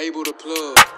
Able to plug.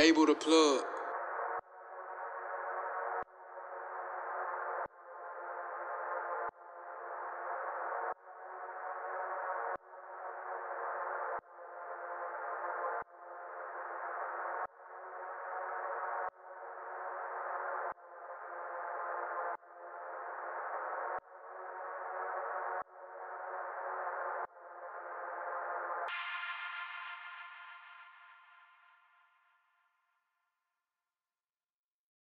Able to plug.